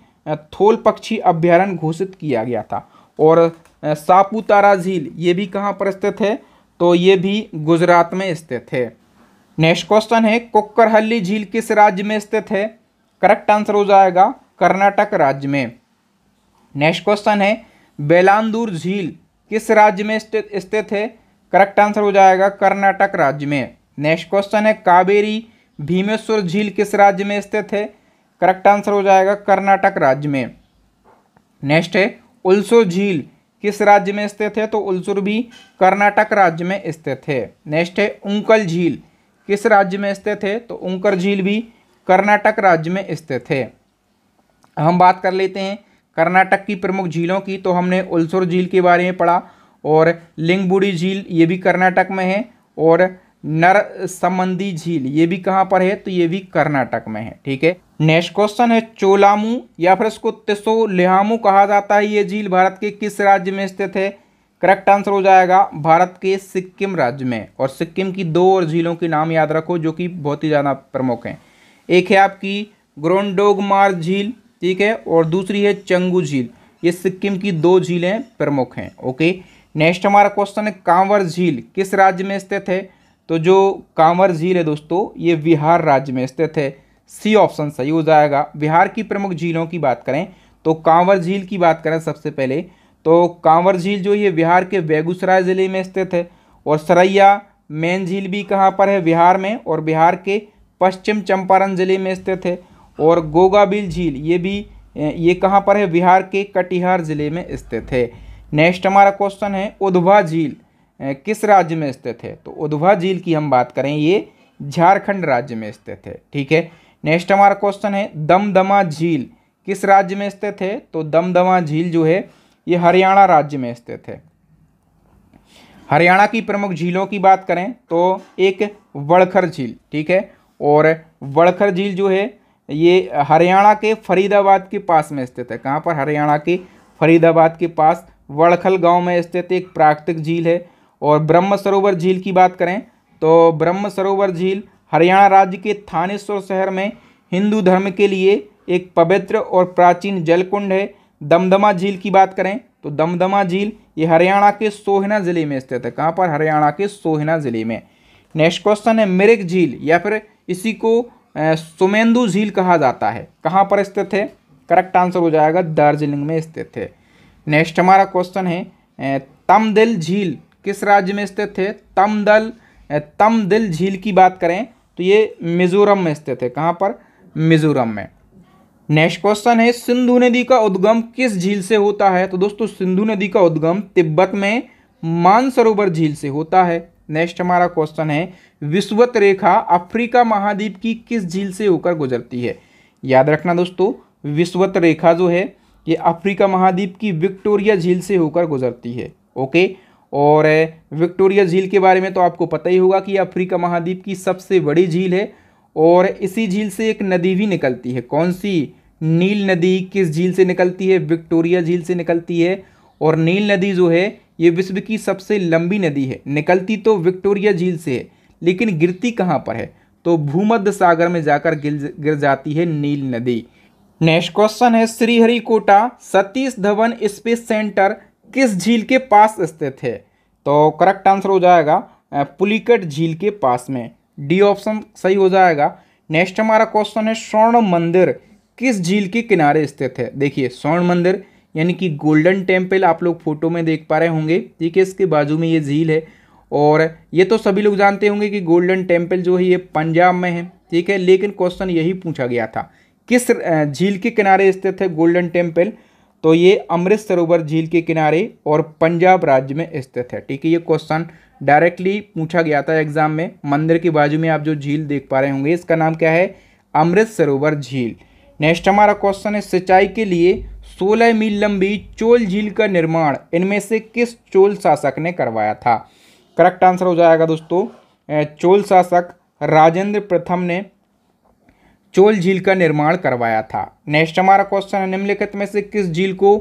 थोल पक्षी अभ्यारण्य घोषित किया गया था। और सापूतारा झील, ये भी कहाँ पर स्थित है? तो ये भी गुजरात में स्थित है। नेक्स्ट क्वेश्चन है, कोक्करहल्ली झील किस राज्य में स्थित है? करेक्ट आंसर हो जाएगा कर्नाटक राज्य में। नेक्स्ट क्वेश्चन है, बेलांदूर झील किस राज्य में स्थित है? करेक्ट आंसर हो जाएगा कर्नाटक राज्य में। नेक्स्ट क्वेश्चन है, कावेरी भीमेश्वर झील किस राज्य में स्थित है? करेक्ट आंसर हो जाएगा कर्नाटक राज्य में। नेक्स्ट है उल्सो झील किस राज्य में स्थित है? तो उल्सुर भी कर्नाटक राज्य में स्थित है। नेक्स्ट है उंकल झील किस राज्य में स्थित है? तो उंकर झील भी कर्नाटक राज्य में स्थित है। हम बात कर लेते हैं कर्नाटक की प्रमुख झीलों की। तो हमने उल्सुर झील के बारे में पढ़ा और लिंगबुड़ी झील ये भी कर्नाटक में है और नर संबंधी झील, ये भी कहाँ पर है? तो ये भी कर्नाटक में है, ठीक है? नेक्स्ट क्वेश्चन है, चोलामू या फिर इसको तिसो लिहामू कहा जाता है, ये झील भारत के किस राज्य में स्थित है? करेक्ट आंसर हो जाएगा, भारत के सिक्किम राज्य में। और सिक्किम की दो और झीलों के नाम याद रखो, जो कि बहुत ही ज़्यादा प्रमुख हैं। एक है आपकी ग्रोंडोगमार झील, ठीक है? और दूसरी है चंगू झील, ये सिक्किम की दो झीलें प्रमुख हैं, ओके? नेक्स्ट हमारा क्वेश्चन है, कांवर झील किस राज्य में स्थित है? तो जो कांवर झील है दोस्तों, ये बिहार राज्य में स्थित है। सी ऑप्शन सही हो जाएगा। बिहार की प्रमुख झीलों की बात करें तो कांवर झील की बात करें सबसे पहले तो कांवर झील जो ये बिहार के बेगूसराय ज़िले में स्थित है। और सरैया मेन झील भी कहाँ पर है? बिहार में, और बिहार के पश्चिम चंपारण ज़िले में स्थित है। और गोगाबिल झील, ये भी ये कहाँ पर है? बिहार के कटिहार ज़िले में स्थित है। नेक्स्ट हमारा क्वेश्चन है, उधवा झील। किस राज्य में स्थित है? तो उधवा झील की हम बात करें, ये झारखंड राज्य में स्थित है, ठीक है? नेक्स्ट हमारा क्वेश्चन है, दमदमा झील किस राज्य में स्थित है? तो दमदमा झील जो है, ये हरियाणा राज्य में स्थित है। हरियाणा की प्रमुख झीलों की बात करें तो एक वड़खर झील, ठीक है? और वड़खर झील जो है, ये हरियाणा के फरीदाबाद के पास में स्थित है। कहाँ पर? हरियाणा के फरीदाबाद के पास वड़खल गाँव में स्थित एक प्राकृतिक झील है। और ब्रह्म सरोवर झील की बात करें तो ब्रह्म सरोवर झील हरियाणा राज्य के थानेश्वर शहर में हिंदू धर्म के लिए एक पवित्र और प्राचीन जलकुंड है। दमदमा झील की बात करें तो दमदमा झील ये हरियाणा के सोहना ज़िले में स्थित है। कहाँ पर? हरियाणा के सोहना ज़िले में। नेक्स्ट क्वेश्चन है, मिरिक झील या फिर इसी को सुमेंदु झील कहा जाता है। कहाँ पर स्थित है? करेक्ट आंसर हो जाएगा दार्जिलिंग में स्थित है। नेक्स्ट हमारा क्वेश्चन है तमदिल झील किस राज्य में स्थित है तमदल तमदिल झील की बात करें तो ये मिज़ोरम में स्थित है। कहाँ पर? मिज़ोरम में। नेक्स्ट क्वेश्चन है, सिंधु नदी का उद्गम किस झील से होता है? तो दोस्तों, सिंधु नदी का उद्गम तिब्बत में मानसरोवर झील से होता है। नेक्स्ट हमारा क्वेश्चन है, विश्वत रेखा अफ्रीका महाद्वीप की किस झील से होकर गुजरती है? याद रखना दोस्तों, विश्वत रेखा जो है, ये अफ्रीका महाद्वीप की विक्टोरिया झील से होकर गुजरती है। ओके और विक्टोरिया झील के बारे में तो आपको पता ही होगा कि अफ्रीका महाद्वीप की सबसे बड़ी झील है और इसी झील से एक नदी भी निकलती है। कौन सी? नील नदी किस झील से निकलती है? विक्टोरिया झील से निकलती है और नील नदी जो है, ये विश्व की सबसे लंबी नदी है। निकलती तो विक्टोरिया झील से है, लेकिन गिरती कहाँ पर है? तो भूमध्य सागर में जाकर गिर गिर जाती है नील नदी। नेक्स्ट क्वेश्चन है श्रीहरिकोटा सतीश धवन स्पेस सेंटर किस झील के पास स्थित है? तो करेक्ट आंसर हो जाएगा पुलिकट झील के पास में। डी ऑप्शन सही हो जाएगा। नेक्स्ट हमारा क्वेश्चन है, स्वर्ण मंदिर किस झील के किनारे स्थित है? देखिए, स्वर्ण मंदिर यानी कि गोल्डन टेंपल आप लोग फ़ोटो में देख पा रहे होंगे। ठीक है इसके बाजू में ये झील है और ये तो सभी लोग जानते होंगे कि गोल्डन टेंपल जो है, ये पंजाब में है। ठीक है, लेकिन क्वेश्चन यही पूछा गया था, किस झील के किनारे स्थित है गोल्डन टेंपल तो ये अमृत सरोवर झील के किनारे और पंजाब राज्य में स्थित है। ठीक है, ये क्वेश्चन डायरेक्टली पूछा गया था एग्ज़ाम में। मंदिर के बाजू में आप जो झील देख पा रहे होंगे, इसका नाम क्या है? अमृत सरोवर झील। नेक्स्ट हमारा क्वेश्चन है, सिंचाई के लिए 16 मील लंबी चोल झील का निर्माण, इनमें से किस चोल शासक ने करवाया था? करेक्ट आंसर हो जाएगा दोस्तों चोल शासक राजेंद्र प्रथम ने चोल झील का निर्माण करवाया था। नेक्स्ट हमारा क्वेश्चन है निम्नलिखित में से किस झील को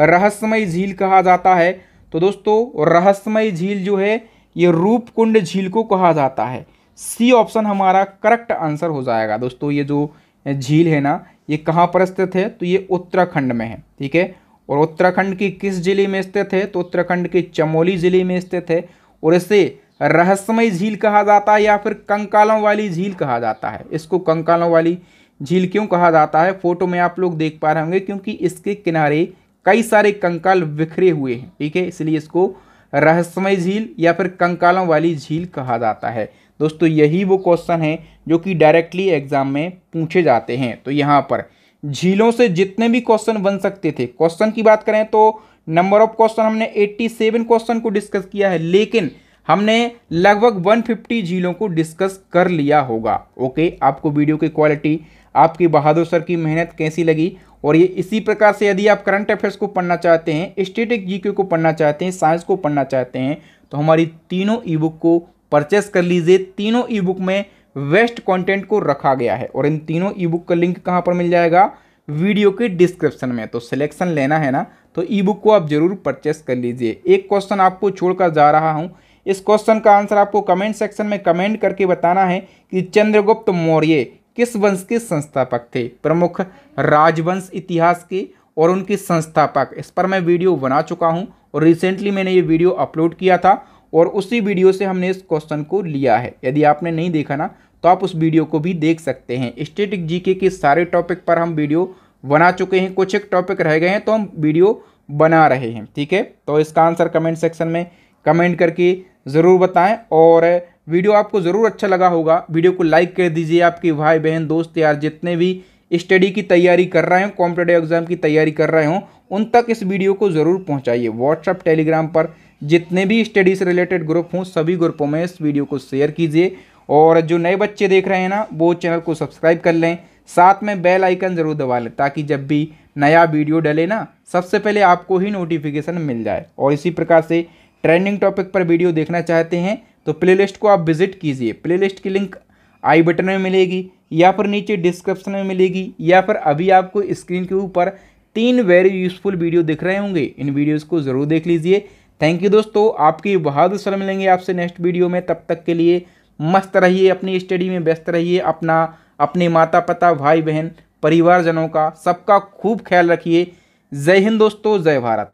रहस्यमय झील कहा जाता है? तो दोस्तों, रहस्यमय झील जो है, ये रूपकुंड झील को कहा जाता है। सी ऑप्शन हमारा करेक्ट आंसर हो जाएगा। दोस्तों, ये जो झील है ना, ये कहाँ पर स्थित है? तो ये उत्तराखंड में है, ठीक है? और उत्तराखंड की किस ज़िले में स्थित है? तो उत्तराखंड के चमोली ज़िले में स्थित है। और इसे रहस्यमय झील कहा जाता है या फिर कंकालों वाली झील कहा जाता है? इसको कंकालों वाली झील क्यों कहा जाता है? फ़ोटो में आप लोग देख पा रहे होंगे क्योंकि इसके किनारे कई सारे कंकाल बिखरे हुए हैं, ठीक है? इसलिए इसको रहस्यमय झील या फिर कंकालों वाली झील कहा जाता है। दोस्तों, यही वो क्वेश्चन है जो कि डायरेक्टली एग्ज़ाम में पूछे जाते हैं। तो यहाँ पर, झीलों से जितने भी क्वेश्चन बन सकते थे, क्वेश्चन की बात करें तो नंबर ऑफ़ क्वेश्चन हमने 87 क्वेश्चन को डिस्कस किया है, लेकिन हमने लगभग 150 झीलों को डिस्कस कर लिया होगा। ओके, आपको वीडियो की क्वालिटी, आपकी बहादुर सर की मेहनत कैसी लगी? और ये इसी प्रकार से यदि आप करंट अफेयर्स को पढ़ना चाहते हैं स्टेटिक जीके को पढ़ना चाहते हैं, साइंस को पढ़ना चाहते हैं तो हमारी तीनों ई बुक को परचेस कर लीजिए। तीनों ई बुक में वेस्ट कंटेंट को रखा गया है और इन तीनों ई बुक का लिंक कहाँ पर मिल जाएगा? वीडियो के डिस्क्रिप्शन में। तो सिलेक्शन लेना है ना तो ई बुक को आप ज़रूर परचेस कर लीजिए। एक क्वेश्चन आपको छोड़कर जा रहा हूँ इस क्वेश्चन का आंसर आपको कमेंट सेक्शन में कमेंट करके बताना है कि चंद्रगुप्त मौर्य किस वंश के संस्थापक थे? प्रमुख राजवंश इतिहास के और उनके संस्थापक। इस पर मैं वीडियो बना चुका हूँ और रिसेंटली मैंने ये वीडियो अपलोड किया था और उसी वीडियो से हमने इस क्वेश्चन को लिया है। यदि आपने नहीं देखा ना तो आप उस वीडियो को भी देख सकते हैं। स्टेटिक जीके के सारे टॉपिक पर हम वीडियो बना चुके हैं। कुछ एक टॉपिक रह गए हैं तो हम वीडियो बना रहे हैं, ठीक है? तो इसका आंसर कमेंट सेक्शन में कमेंट करके ज़रूर बताएँ और वीडियो आपको ज़रूर अच्छा लगा होगा। वीडियो को लाइक कर दीजिए आपके भाई, बहन, दोस्त यार, जितने भी स्टडी की तैयारी कर रहे हो, कॉम्पिटेटिव एग्ज़ाम की तैयारी कर रहे हो, उन तक इस वीडियो को ज़रूर पहुंचाइए। व्हाट्सअप टेलीग्राम पर जितने भी स्टडी से रिलेटेड ग्रुप हों, सभी ग्रुपों में इस वीडियो को शेयर कीजिए और जो नए बच्चे देख रहे हैं ना, वो चैनल को सब्सक्राइब कर लें। साथ में बेल आइकन ज़रूर दबा लें ताकि जब भी नया वीडियो डले ना, सबसे पहले आपको ही नोटिफिकेशन मिल जाए और इसी प्रकार से ट्रेंडिंग टॉपिक पर वीडियो देखना चाहते हैं तो प्लेलिस्ट को आप विज़िट कीजिए। प्लेलिस्ट की लिंक आई बटन में मिलेगी, या फिर नीचे डिस्क्रिप्शन में मिलेगी, या फिर अभी आपको स्क्रीन के ऊपर तीन वेरी यूजफुल वीडियो दिख रहे होंगे। इन वीडियोज़ को ज़रूर देख लीजिए। थैंक यू दोस्तों, आपकी बहुत सारे मिलेंगे आपसे नेक्स्ट वीडियो में। तब तक के लिए मस्त रहिए, अपनी स्टडी में व्यस्त रहिए, अपना, अपने माता पिता भाई बहन परिवारजनों का सबका खूब ख्याल रखिए। जय हिंद दोस्तों, जय भारत।